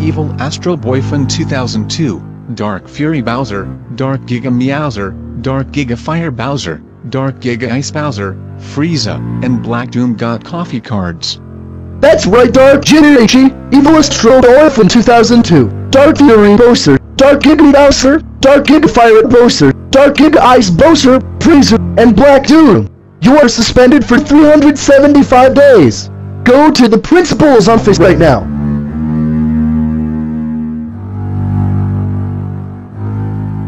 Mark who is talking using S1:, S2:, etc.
S1: Evil Astro Boyfriend 2002, Dark Fury Bowser, Dark Giga Meowser, Dark Giga Fire Bowser, Dark Giga Ice Bowser, Frieza, and Black Doom got coffee cards.
S2: That's right, Dark Generation, Evil Astro Boyfriend 2002, Dark Fury Bowser, Dark Giga Bowser, Dark Giga Fire Bowser, Dark Giga Ice Bowser, Frieza, and Black Doom. You are suspended for 375 days. Go to the principal's office right now.